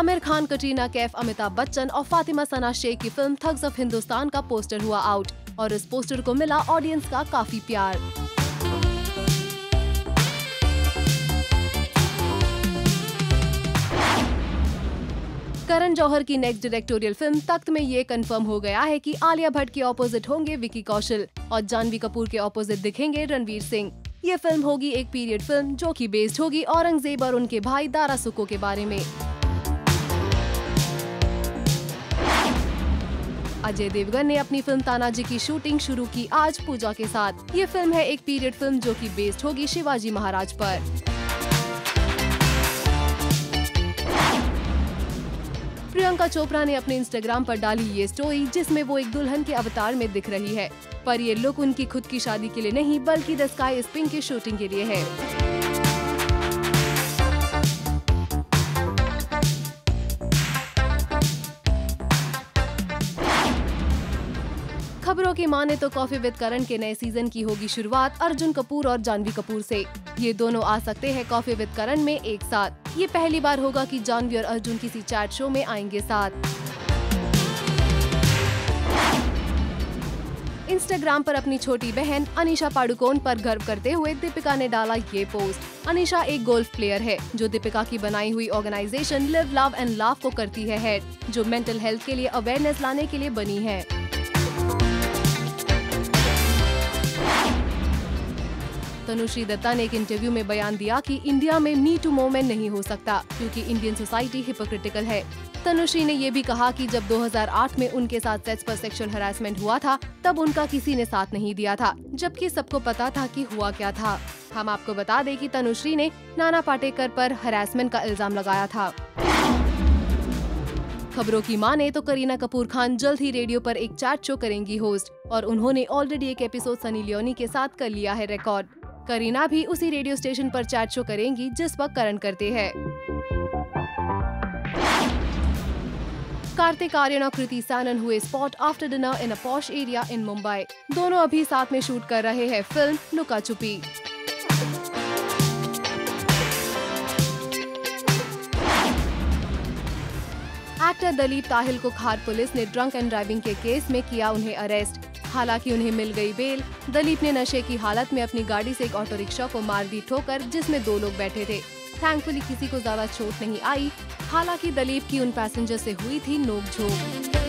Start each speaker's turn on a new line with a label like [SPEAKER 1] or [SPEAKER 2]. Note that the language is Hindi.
[SPEAKER 1] आमिर खान, कटरीना कैफ, अमिताभ बच्चन और फातिमा सना शेख की फ़िल्म थग्स ऑफ़ हिंदुस्तान का पोस्टर हुआ आउट और इस पोस्टर को मिला ऑडियंस का काफ़ी प्यार। करण जौहर की नेक्स्ट डायरेक्टोरियल फ़िल्म तख्त में ये कंफर्म हो गया है कि आलिया भट्ट के ऑपोजिट होंगे विकी कौशल और जानवी कपूर के ऑपोजिट दिखेंगे रणवीर सिंह। ये फ़िल्म होगी एक पीरियड फ़िल्म जो कि बेस्ड होगी औरंगज़ेब और उनके भाई दारा सुको के बारे में। अजय देवगन ने अपनी फ़िल्म तानाजी की शूटिंग शुरू की आज पूजा के साथ। ये फ़िल्म है एक पीरियड फ़िल्म जो कि बेस्ड होगी शिवाजी महाराज पर। प्रियंका चोपड़ा ने अपने इंस्टाग्राम पर डाली ये स्टोरी जिसमें वो एक दुल्हन के अवतार में दिख रही है। पर ये लुक उनकी खुद की शादी के लिए नहीं, बल्कि द स्काई स्पिंग की शूटिंग के लिए है। खबरों की माने तो कॉफ़ी विद करण के नए सीज़न की होगी शुरुआत अर्जुन कपूर और जानवी कपूर से। ये दोनों आ सकते हैं कॉफ़ी विद करण में एक साथ। ये पहली बार होगा कि जानवी और अर्जुन किसी चैट शो में आएँगे साथ। इंस्टाग्राम पर अपनी छोटी बहन अनिशा पाडुकोन पर गर्व करते हुए दीपिका ने डाला ये पोस्ट। अनिशा एक गोल्फ प्लेयर है, जो दीपिका की बनाई हुई ऑर्गेनाइजेशन लिव लव एंड लाव को करती है हेड जो मेंटल हेल्थ के लिए अवेयरनेस लाने के लिए बनी है। तनुश्री दत्ता ने एक इंटरव्यू में बयान दिया कि इंडिया में मी टू मूवमेंट नहीं हो सकता, क्योंकि इंडियन सोसाइटी हिपोक्रिटिकल है। तनुश्री ने ये भी कहा कि जब 2008 में उनके साथ सेट्स पर सेक्सुअल हरासमेंट हुआ था, तब उनका किसी ने साथ नहीं दिया था, जबकि सबको पता था कि हुआ क्या था। हम आपको बता दें कि तनुश्री ने नाना पाटेकर पर हरासमेंट का इल्ज़ाम लगाया था। खबरों की माने तो करीना कपूर खान जल्द ही रेडियो पर एक चैट शो करेंगी होस्ट, और उन्होंने ऑलरेडी एक एपिसोड सनी लियोनी के साथ कर लिया है रिकॉर्ड करीना भी उसी रेडियो स्टेशन पर चैट शो करेंगी जिस पर करण करते हैं। कार्तिक आर्यन और कृति सैनन हुए spot after dinner in a posh area in Mumbai दोनों अभी साथ में शूट कर रहे हैं फ़िल्म लुका छुपी एक्टर दलीप ताहिल को खार पुलिस ने ड्रंक एंड ड्राइविंग के केस में किया उन्हें अरेस्ट हालाँकि उन्हें मिल गई बेल दलीप ने नशे की हालत में अपनी गाड़ी से एक ऑटो रिक्शा को मार दी ठोकर, जिसमें दो लोग बैठे थे। थैंकफुली किसी को ज़्यादा चोट नहीं आई। हालाँकि दलीप की उन पैसेंजर से हुई थी नोक झोंक